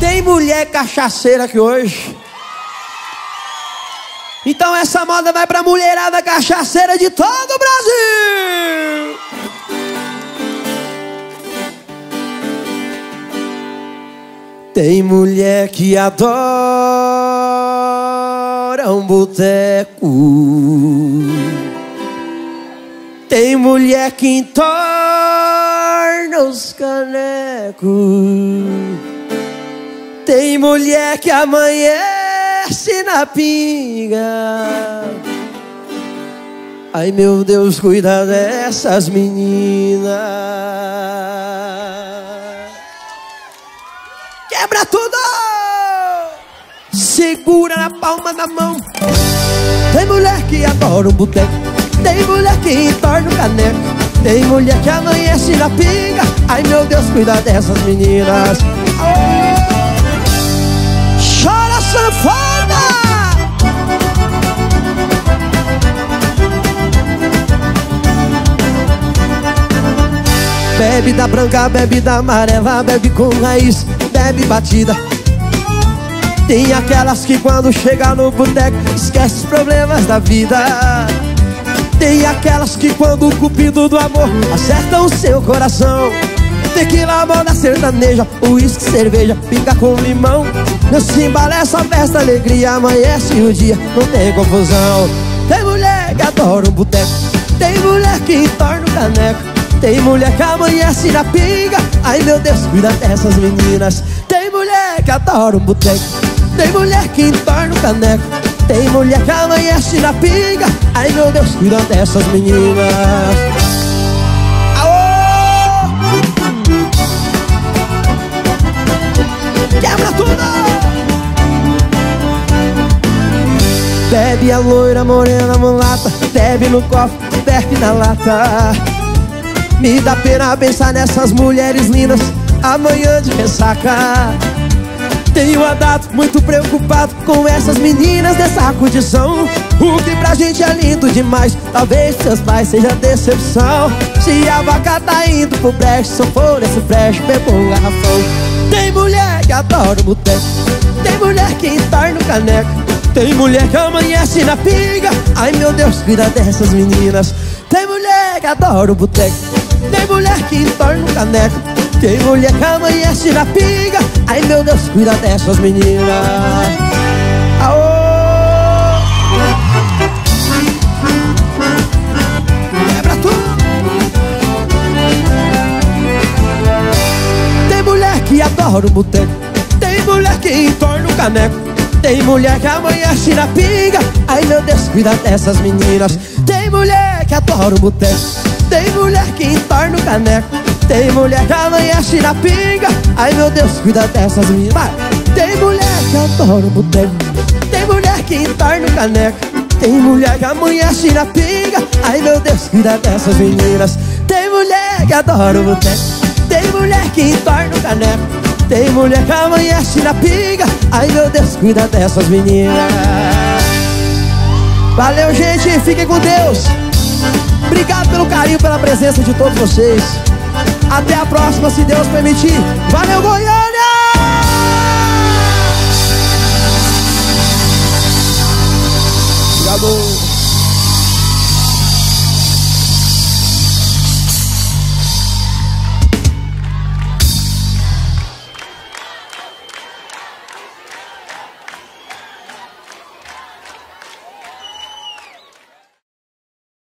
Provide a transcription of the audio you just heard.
Tem mulher cachaceira aqui hoje. Então essa moda vai pra mulherada cachaceira de todo o Brasil. Tem mulher que adora um boteco. Tem mulher que entorna os canecos. Tem mulher que amanhece na pinga. Ai meu Deus, cuida dessas meninas. Quebra tudo! Segura na palma da mão. Tem mulher que adora um boteco. Tem mulher que entorna o caneco. Tem mulher que amanhece na pinga. Ai meu Deus, cuida dessas meninas. Oh! Bebe da branca, bebe da amarela, bebe com raiz, bebe batida. Tem aquelas que quando chega no boteco esquece os problemas da vida. Tem aquelas que quando o cupido do amor acerta o seu coração. Tequila, moda sertaneja, uísque, cerveja, pica com limão. Nesse embalo, essa festa, alegria, amanhece o dia, não tem confusão. Tem mulher que adora um boteco, tem mulher que caneco. Tem mulher que amanhece na pinga. Ai meu Deus, cuida dessas meninas. Tem mulher que adora um boteco. Tem mulher que entorna o caneco. Tem mulher que amanhece na pinga. Ai meu Deus, cuida dessas meninas. Aô! Quebra tudo! Bebe a loira, morena, mulata. Bebe no cofre, bebe na lata me dá pena pensar nessas mulheres lindas Amanhã de ressaca. Tenho andado muito preocupado Com essas meninas dessa condição. O que pra gente é lindo demais Talvez seus pais seja decepção. Se a vaca tá indo pro breche Se eu for nesse breche, bebo um garrafão. Tem mulher que adora o boteco Tem mulher que entorna o caneco Tem mulher que amanhece na pinga Ai meu Deus, cuida dessas meninas. Tem mulher que adora o boteco tem mulher que entorna o caneco Tem mulher que amanhece na pinga Ai meu Deus, cuida dessas meninas. Aô! Quebra tudo Tem mulher que adora o boteco Tem mulher que entorna o caneco Tem mulher que amanhece na pinga Ai meu Deus, cuida dessas meninas. Tem mulher que adora o boteco tem mulher que entorna o caneco Tem mulher que amanhece na pinga. Ai meu Deus, cuida dessas meninas. Tem mulher que adora o boteco Tem mulher que entorna o caneco Tem mulher que amanhece na pinga. Ai meu Deus, cuida dessas meninas. Tem mulher que adora o boteco Tem mulher que entorna o caneco tem mulher que amanhece na pinga. Ai meu Deus, cuida dessas meninas. Valeu gente, fiquem com Deus Obrigado pelo carinho, pela presença de todos vocês. Até a próxima, se Deus permitir. Valeu, Goiânia!